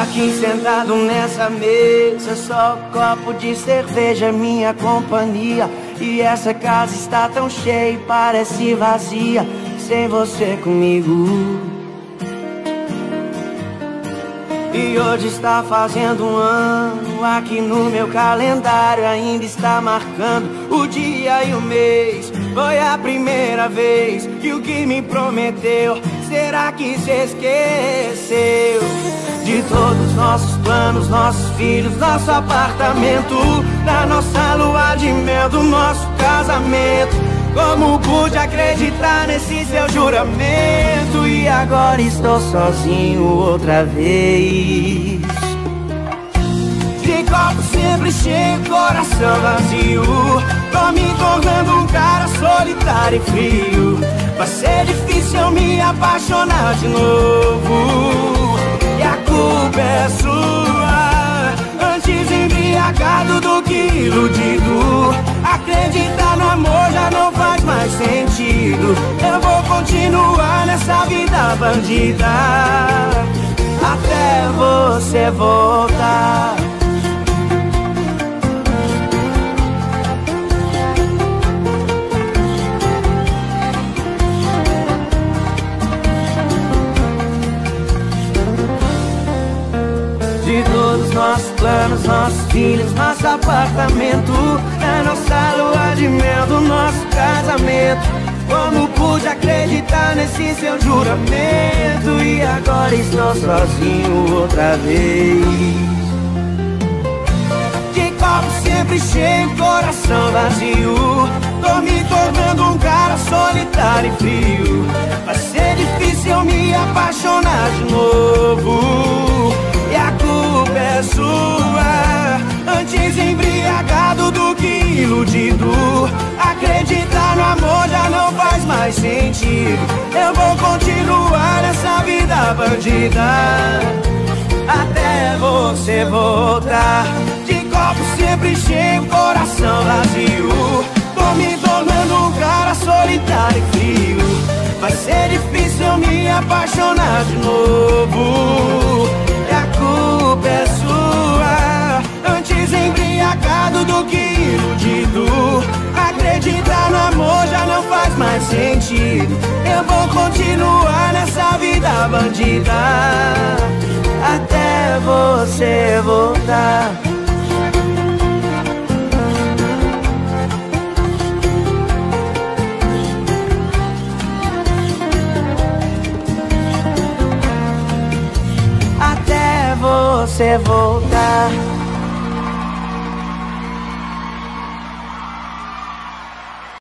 Aqui sentado nessa mesa, só copo de cerveja, minha companhia. E essa casa está tão cheia, parece vazia, sem você comigo. E hoje está fazendo um ano Aqui no meu calendário ainda está marcando O dia e o mês Foi a primeira vez Que o que me prometeu Será que se esqueceu? De todos nossos planos Nossos filhos, nosso apartamento Da nossa lua de mel Do nosso casamento. Como pude acreditar nesse seu juramento? E agora estou sozinho outra vez. De copo sempre cheio, coração vazio. Tô me solitário e frio. Vai ser difícil eu me apaixonar de novo. E a culpa é sua. Antes embriagado do que iludido. Acreditar no amor já não faz mais sentido. Eu vou continuar nessa vida bandida. Até você voltar Todos nossos planos, nossos filhos, nosso apartamento. A nossa lua de mel do nosso casamento. Como pude acreditar nesse seu juramento? E agora estou sozinho outra vez. De copo sempre cheio, coração vazio. Tô me tornando um cara solitário e frio. Vai faz sentido Eu vou continuar nessa vida bandida. Até você voltar. De copo sempre cheio, coração vazio. Tô me tornando um cara solitário e frio. Vai ser difícil me apaixonar de novo você voltar